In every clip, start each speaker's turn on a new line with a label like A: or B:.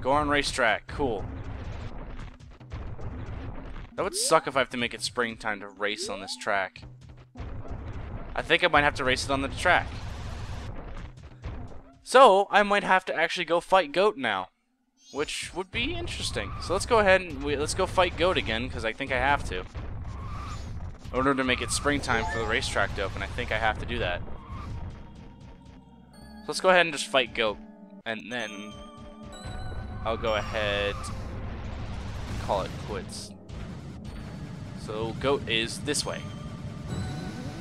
A: Go on racetrack. Cool. That would suck if I have to make it springtime to race on this track. I think I might have to race it on the track. So, I might have to actually go fight Goht now. Which would be interesting. So let's go ahead and we, let's go fight Goht again, because I think I have to. In order to make it springtime for the racetrack to open, I think I have to do that. So let's go ahead and just fight Goht. And then I'll go ahead call it quits. So Goht is this way.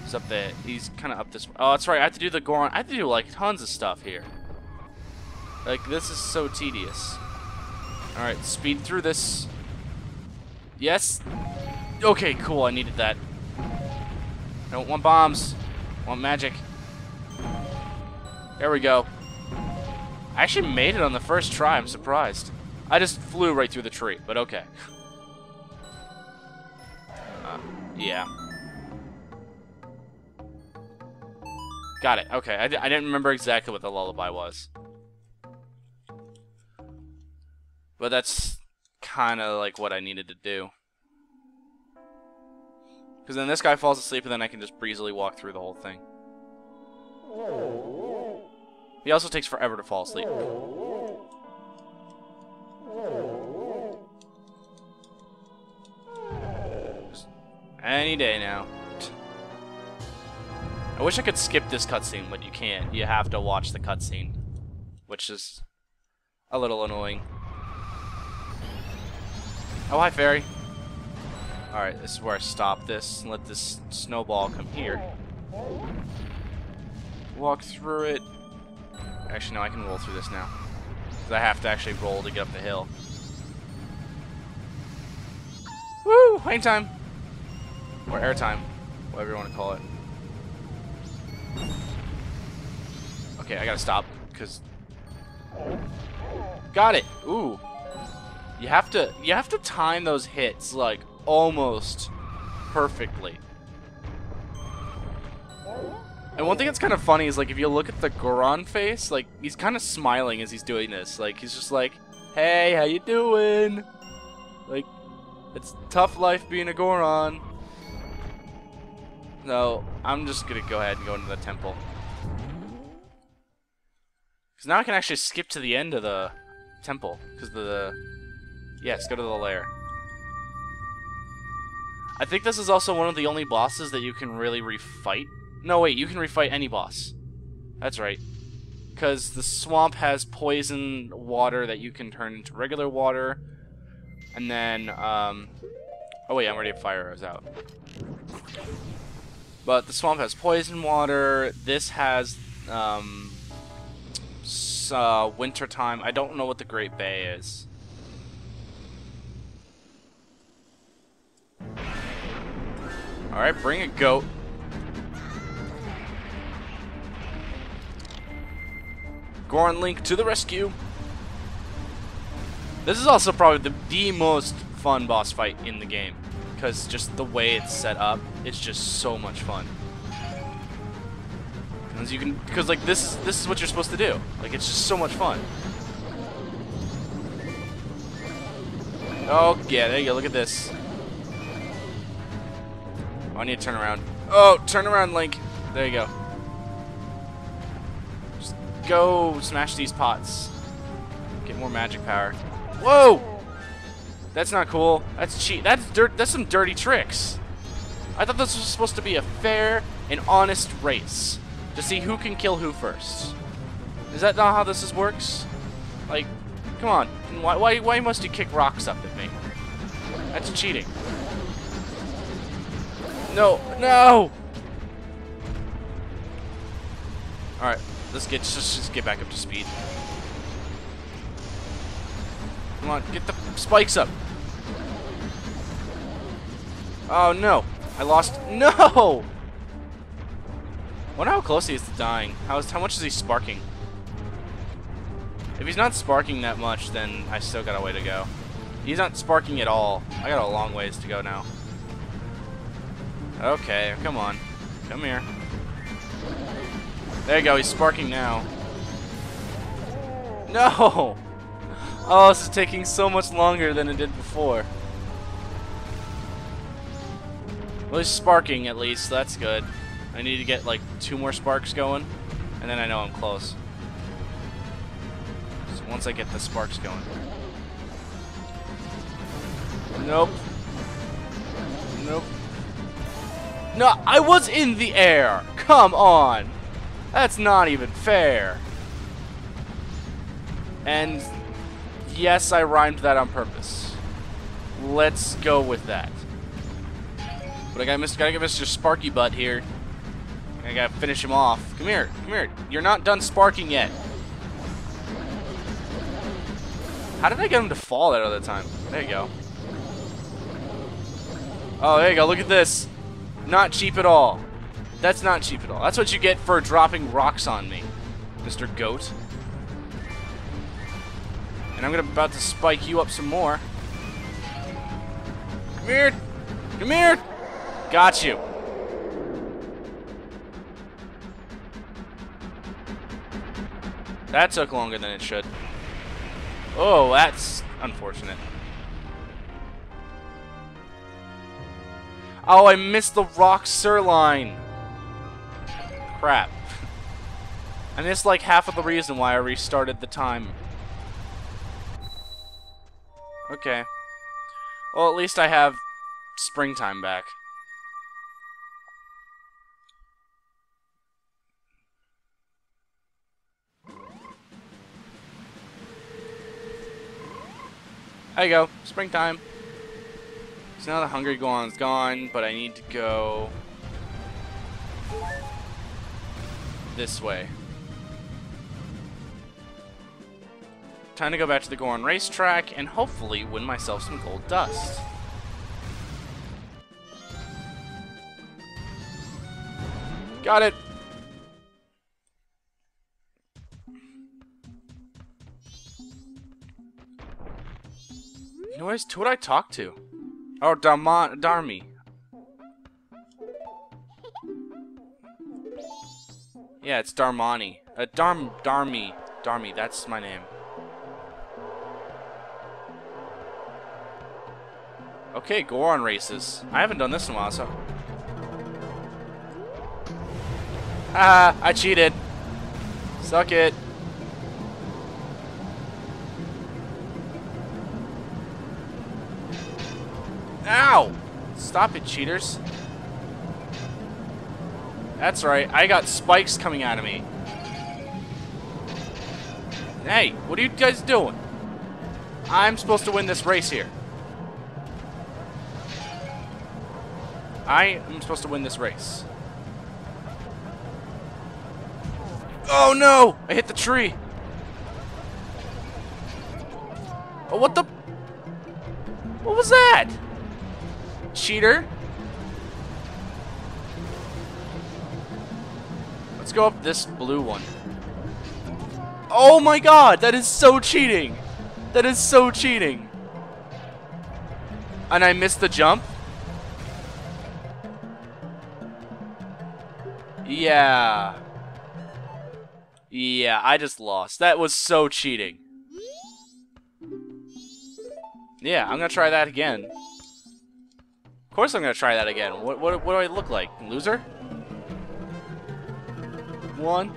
A: He's up there. He's kind of up this way. Oh, that's right. I have to do the Goron. I have to do like tons of stuff here. Like this is so tedious. All right, speed through this. Yes. Okay, cool. I needed that. I don't want bombs. I want magic. There we go. I actually made it on the first try. I'm surprised. I just flew right through the tree, but okay. Uh, yeah. Got it. Okay, I I didn't remember exactly what the lullaby was. But that's kind of like what I needed to do. Because then this guy falls asleep and then I can just breezily walk through the whole thing. He also takes forever to fall asleep. Any day now. I wish I could skip this cutscene, but you can't. You have to watch the cutscene. Which is a little annoying. Oh, hi, fairy. Alright, this is where I stop this and let this snowball come here. Walk through it. Actually, no, I can roll through this now. Because I have to actually roll to get up the hill. Woo! Hang time! Or airtime. Whatever you want to call it. Okay, I gotta stop. Because... Got it! Ooh. You have to you have to time those hits like almost perfectly. And one thing that's kind of funny is like if you look at the Goron face, like he's kind of smiling as he's doing this. Like he's just like, "Hey, how you doing?" Like it's tough life being a Goron. No, I'm just gonna go ahead and go into the temple. Because now I can actually skip to the end of the temple. Because the Yes, go to the lair. I think this is also one of the only bosses that you can really refight. No, wait, you can refight any boss. That's right. Because the swamp has poison water that you can turn into regular water. And then, um... Oh wait, I'm already at fire arrows out. But the swamp has poison water. This has, um... Uh, winter time. I don't know what the Great Bay is. Alright, bring a goat. Goron Link to the rescue. This is also probably the, the most fun boss fight in the game. Because just the way it's set up, it's just so much fun. Because you can, because like this is this is what you're supposed to do. Like it's just so much fun. Oh yeah, there you go. Look at this. Oh, I need to turn around. Oh, turn around, Link. There you go. Go smash these pots. Get more magic power. Whoa! That's not cool. That's cheat. That's dirt. That's some dirty tricks. I thought this was supposed to be a fair and honest race to see who can kill who first. Is that not how this is works? Like, come on. Why, why, why must you kick rocks up at me? That's cheating. No, no! Alright, let's get just, just get back up to speed. Come on, get the spikes up. Oh no, I lost. No! Wonder how close he is to dying. How is how much is he sparking? If he's not sparking that much, then I still got a way to go. He's not sparking at all. I got a long ways to go now. Okay, come on. Come here. There you go, he's sparking now. No! Oh, this is taking so much longer than it did before. Well, he's sparking at least. That's good. I need to get like two more sparks going, and then I know I'm close. So once I get the sparks going. Nope. Nope. No, I was in the air. Come on. That's not even fair. And yes, I rhymed that on purpose. Let's go with that. But I gotta, miss, gotta get Mr. Sparky Butt here. I gotta finish him off. Come here, come here. You're not done sparking yet. How did I get him to fall that other time? There you go. Oh, there you go. Look at this. Not cheap at all. That's not cheap at all. That's what you get for dropping rocks on me, Mr. Goht. And I'm gonna about to spike you up some more. Come here! Come here! Got you. That took longer than it should. Oh, that's unfortunate. Oh, I missed the rock sirloin. Crap. and it's like half of the reason why I restarted the time. Okay. Well, at least I have springtime back. There you go, springtime. So now the Hungry Goron's gone, but I need to go this way. Time to go back to the Goron racetrack and hopefully win myself some gold dust. Got it! Know, who would I talk to? Oh, Darmy. Yeah, it's Darmani. Uh, Darm Darmy. Darmy, that's my name. Okay, Goron races. I haven't done this in a while, so... Ah, I cheated. Suck it. Ow! Stop it, cheaters. That's right, I got spikes coming out of me. Hey, what are you guys doing? I'm supposed to win this race here. I am supposed to win this race. Oh no! I hit the tree! Oh, what the? What was that? Cheater. Let's go up this blue one. Oh my god, that is so cheating. That is so cheating. And I missed the jump? Yeah. Yeah, I just lost. That was so cheating. Yeah, I'm gonna try that again Of course I'm gonna try that again. What, what, what do I look like? Loser? One.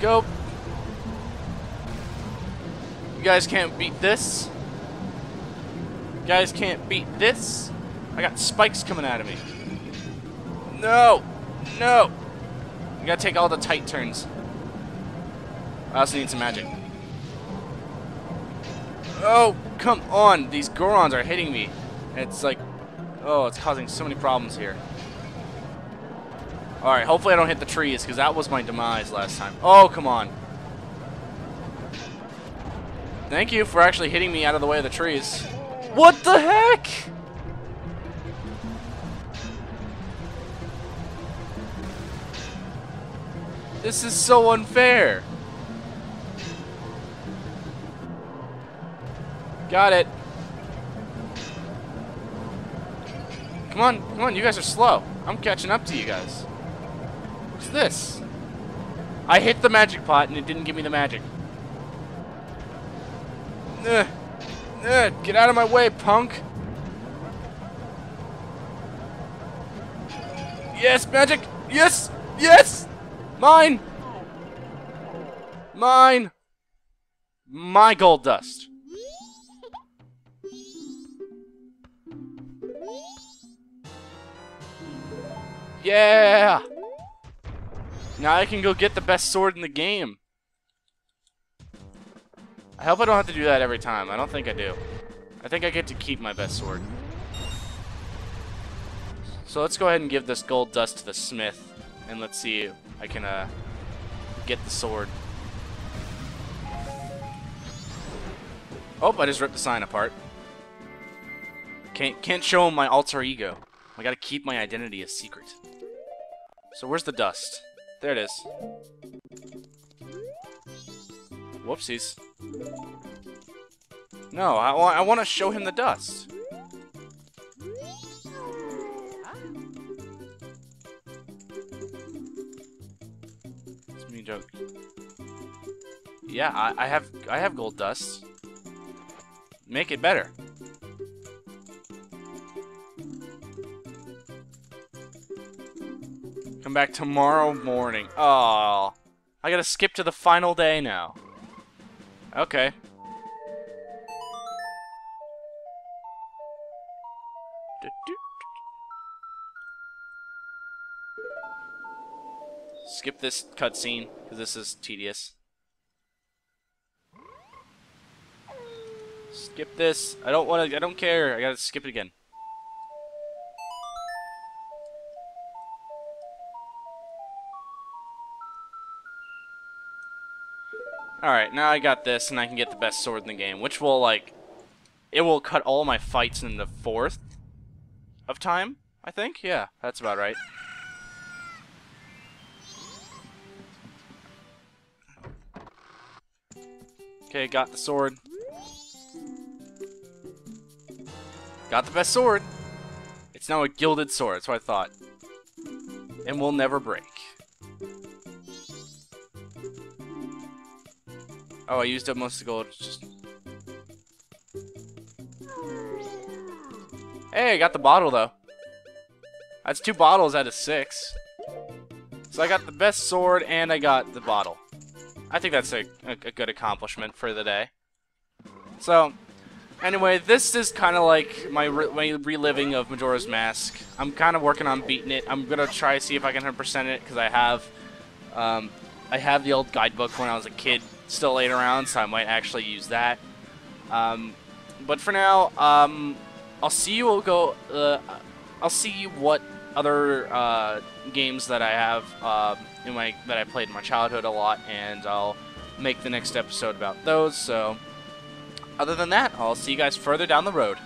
A: Go. You guys can't beat this. You guys can't beat this. I got spikes coming out of me. No! No! I gotta take all the tight turns. I also need some magic. Oh, come on! These Gorons are hitting me. It's like Oh, it's causing so many problems here. Alright, hopefully I don't hit the trees, because that was my demise last time. Oh, come on. Thank you for actually hitting me out of the way of the trees. What the heck? This is so unfair. Got it. Come on, come on, you guys are slow. I'm catching up to you guys. This? I hit the magic pot and it didn't give me the magic. Ugh. Ugh. Get out of my way, punk! Yes, magic! Yes! Yes! Mine! Mine! My gold dust. Yeah! Now I can go get the best sword in the game. I hope I don't have to do that every time. I don't think I do. I think I get to keep my best sword. So let's go ahead and give this gold dust to the smith. And let's see if I can uh, get the sword. Oh, I just ripped the sign apart. Can't, can't show him my alter ego. I gotta keep my identity a secret. So where's the dust? There it is. Whoopsies. No, I, I want to show him the dust. It's me joke. Yeah, I, I have I have gold dust. Make it better. Back tomorrow morning. Oh, I gotta skip to the final day now. Okay. Skip this cutscene, because this is tedious. Skip this. I don't want to. I don't care. I gotta skip it again. Alright, now I got this, and I can get the best sword in the game, which will, like, it will cut all my fights in the fourth of time, I think? Yeah, that's about right. Okay, got the sword. Got the best sword. It's now a gilded sword, that's what I thought. And will never break. Oh, I used up most of the gold. Just... Hey, I got the bottle, though. That's two bottles out of six. So I got the best sword, and I got the bottle. I think that's a, a, good accomplishment for the day. So, anyway, this is kind of like my, re my reliving of Majora's Mask. I'm kind of working on beating it. I'm going to try to see if I can 100% it, because I have... Um, I have the old guidebook when I was a kid still laying around, so I might actually use that. Um, but for now, um, I'll see you. We'll go. Uh, I'll see what other uh, games that I have uh, in my that I played in my childhood a lot, and I'll make the next episode about those. So, other than that, I'll see you guys further down the road.